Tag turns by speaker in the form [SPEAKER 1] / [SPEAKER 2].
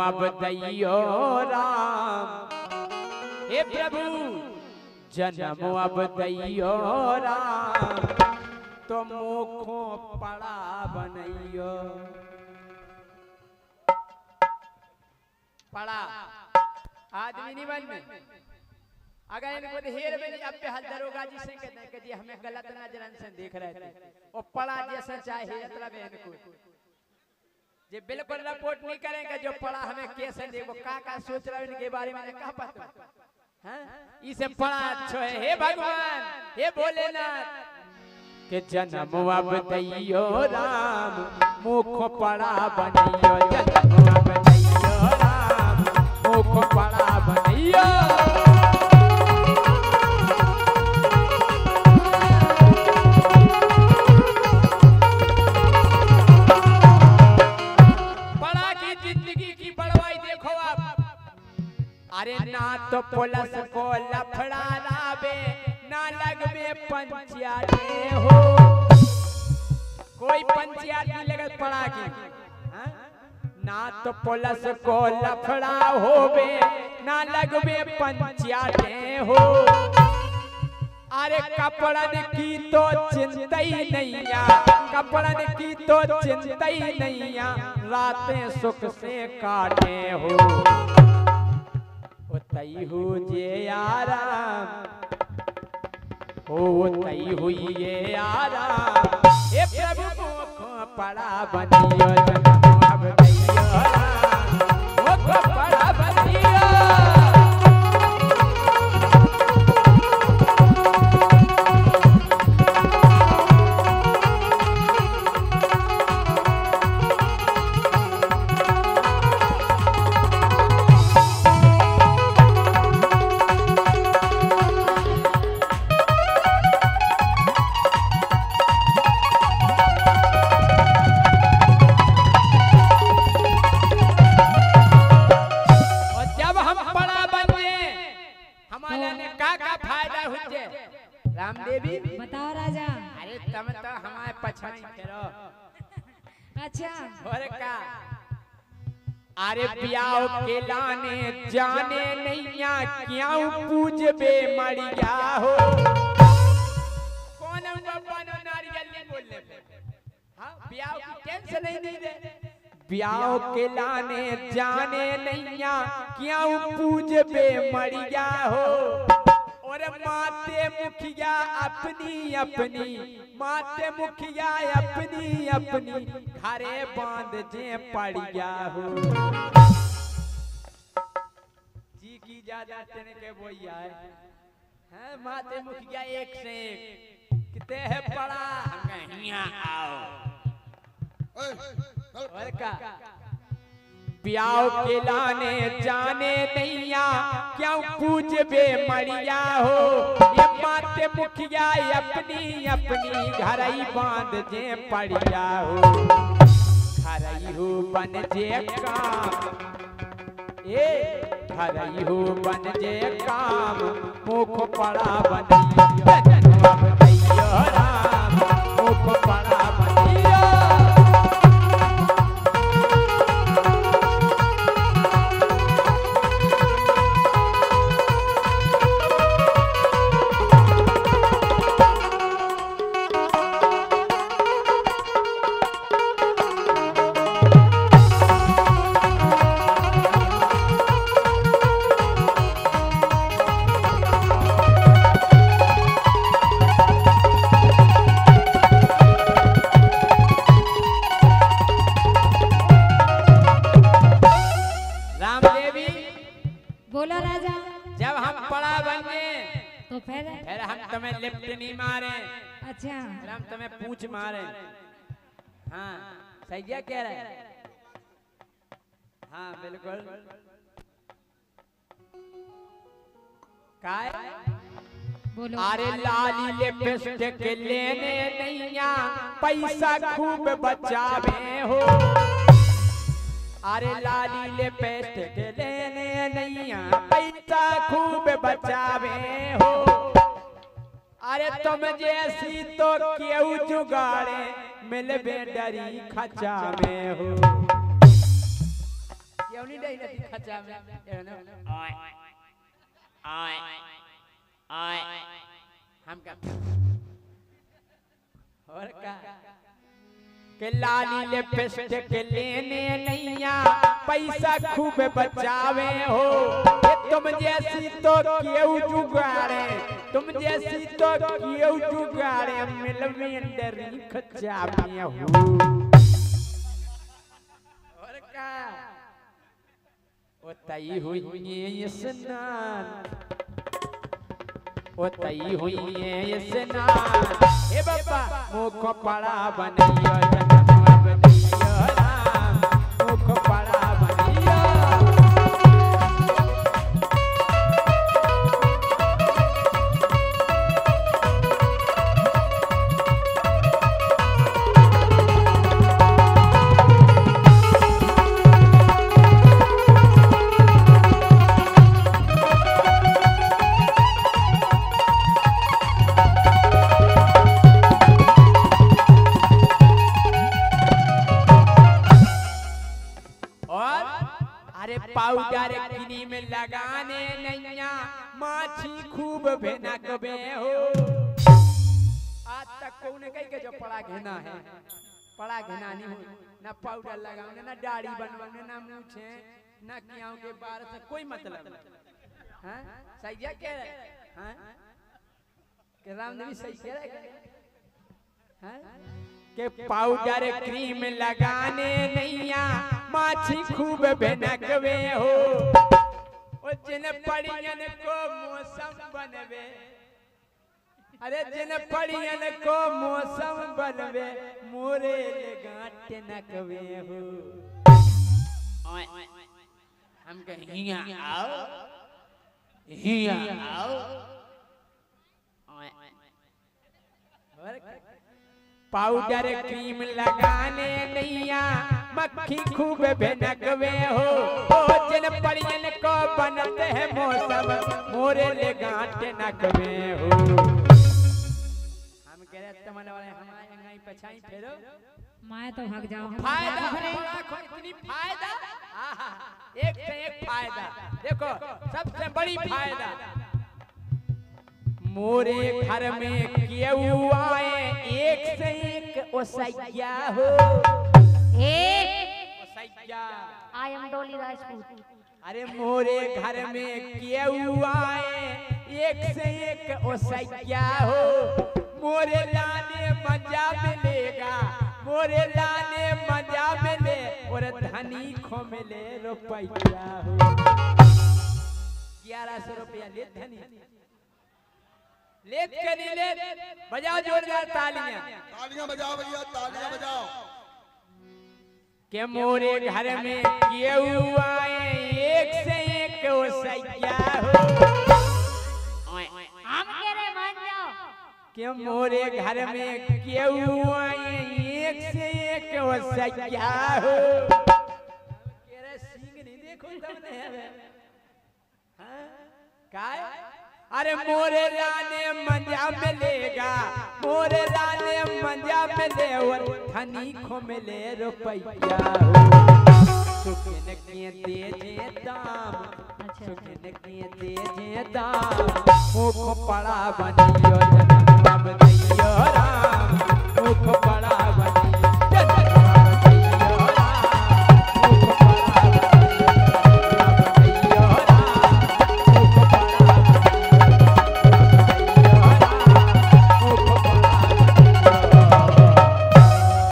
[SPEAKER 1] अब दैयो राम। हे प्रभु, जन्म अब दैयो राम। तो मुखो पड़ा बनैयो
[SPEAKER 2] पड़ा। आदमी नहीं बनने अगर इनको ढेर में नहीं, अब पे हल दरोगा जी से कहते हैं कि जी हमें गलत नजरन से देख रहे थे। और पड़ा जैसा चाहे मतलब इनको। जे बिल्कुल रिपोर्ट नहीं करेंगे, जो पढ़ा हमें कैसे देखो का का सोच रहे हो इनके बारे में, कहा पता हैं? इसे पड़ा अच्छा है। हे भगवान, हे भोलेनाथ,
[SPEAKER 1] के जन्म अब दैयो राम, मुख पड़ा बनैयो, जन्म अब दैयो राम, मुख पड़ा बनैयो। तो पुलिस को लफड़ा रावे ना लगवे पंचायते हो
[SPEAKER 2] कोई पंचायत नहीं लगत पड़ा की। हाँ?
[SPEAKER 1] ना तो पुलिस को लफड़ा होवे। ना लगवे पंचायते हो अरे कपड़न की तो चिंता ही नैया। कपड़न की तो चिंता ही नैया। रातें सुख से काटे हो। तई हो जे आराम। ओ तई हुई ये आराम। ए प्रभु मुख पड़ा बनियो
[SPEAKER 2] रामदेवी।
[SPEAKER 3] बताओ राजा।
[SPEAKER 2] अरे तम तो हमारे पछाई फेरो।
[SPEAKER 3] अच्छा।
[SPEAKER 2] और का
[SPEAKER 1] अरे ब्याह के लाने जाने नैया क्यों पूजबे मरिया हो।
[SPEAKER 2] कौन हुआ बनो नारियल नहीं बोलने पे हाँ ब्याह की टेंशन नहीं नहीं दे
[SPEAKER 1] ब्याह के लाने जाने नैया क्यों पूजबे मरिया हो। और माते मुखिया अपनी अपनी। माते मुखिया अपनी अपनी। घरे बाँध जे पड़िया हो।
[SPEAKER 2] जी की ज़्यादा तेने के बोइया है। हैं माते मुखिया एक से एक। किते है पड़ा? हम यहाँ आओ। और का?
[SPEAKER 1] ब्याह के लाने जाने नैया, क्यों पूजबे मरिया हो? ये माते मुखिया अपनी अपनी घरई बाँध जे पड़िया हो। घरई हो बन जे काम। ए, घरई हो बन जे काम। मुख पड़ा बनियो
[SPEAKER 2] हम पड़ा बन। गए
[SPEAKER 3] तो फिर?
[SPEAKER 2] फिर हम तुम्हें लिफ्ट नहीं मारे।
[SPEAKER 3] अच्छा।
[SPEAKER 2] फिर हम तुम्हें पूछ मारे। हाँ सही है कह रहे हाँ? बिल्कुल। काय?
[SPEAKER 3] बोलो।
[SPEAKER 1] अरे लाली लिपस्टिक लेने नैया पैसा खूब बचावे हो। अरे लाली लिपस्टिक लेने नैया सीता खूब बचावे हो। अरे तुम जैसी तो केऊ जुगाड़े मिलबे डरी खचा में हो।
[SPEAKER 2] केवनी डरी नदी खचावे आए आए आए। हम का और का?
[SPEAKER 1] के लाली ले पेस्ट के लेने नैया पैसा खूब बचावे हो। तुम जैसी तो क्यों जुगाड़े तुम जैसी तो क्यों जुगाड़े मिलवे डरी खचावे हो।
[SPEAKER 2] और का
[SPEAKER 1] ओ तई हुई स्नान। ओ तई हुई स्नान। हे बाबा, मुख पड़ा बनैया माछी खूब भेनक बे हो।
[SPEAKER 2] आज तक कौन कही के जो पड़ा घेना है। पड़ा घेना नहीं हो। ना पाउडर लगाउने ना दाढ़ी बनवाउने ना मूछे, ना कियाओं के बार से कोई मतलब हैं? सही है कह रहे हैं? के रामदेवी सही कह रहे हैं?
[SPEAKER 1] के पाउडर क्रीम लगाने नैया, माछी खूब भेनक बे हो। ओ जिन पड़ियन को मौसम बनवे। अरे जिन पड़ियन को मौसम बनवे मोरे गांठ नकवे हो।
[SPEAKER 2] हम कहें आओ। हिया आओ। और
[SPEAKER 1] पाउडर क्रीम लगाने नैया मक्खी खूब भेनकवे हो। ओ जिन पड़ियन को बनते है मौसम मोरे ले गांठ नकवे हो।
[SPEAKER 2] हम कह रहे तमन वाले हमारे अंगाई पछाई फेरो।
[SPEAKER 3] मैं तो भाग हम
[SPEAKER 2] फ़ायदा
[SPEAKER 3] हैं।
[SPEAKER 2] बड़ा इतनी फ़ायदा। आहा, एक से एक फ़ायदा। देखो सबसे बड़ी फ़ायदा।
[SPEAKER 1] मोरे घर में केऊ आए एक से एक ओसैया हो।
[SPEAKER 3] एक
[SPEAKER 1] ओसैया।
[SPEAKER 3] आई एम डोली राजपूत
[SPEAKER 1] अरे मोरे घर में केऊ आए एक से एक ओसैया हो। मोरे लाने मज़ा मिलेगा मोरे लाने मज़ा मिले और धनी खो मिले रुपया हो।
[SPEAKER 2] ग्यारह सौ रुपया ले धनी।
[SPEAKER 1] लेत के नहीं लेत बजाओ जोरदार तालियाँ।
[SPEAKER 4] तालियाँ बजाओ भैया तालियाँ बजाओ।
[SPEAKER 1] के मोरे घर में केऊ आए एक से एक ओसैया हो।
[SPEAKER 3] हम कह रहे मान जाओ
[SPEAKER 1] के मोरे घर में केऊ आए एक से एक ओसैया हो।
[SPEAKER 2] कह रहे सिंह नहीं देखो तुमने हाँ? काय?
[SPEAKER 1] अरे मोरे लाने मज़ा मिलेगा। मोरे लाने मज़ा मिले और धनी खो मिले रुपया। सुखन के दे जे दाम सुखन के दे जे दाम। मुख पड़ा बनियो जन्म दैयो राम। मुख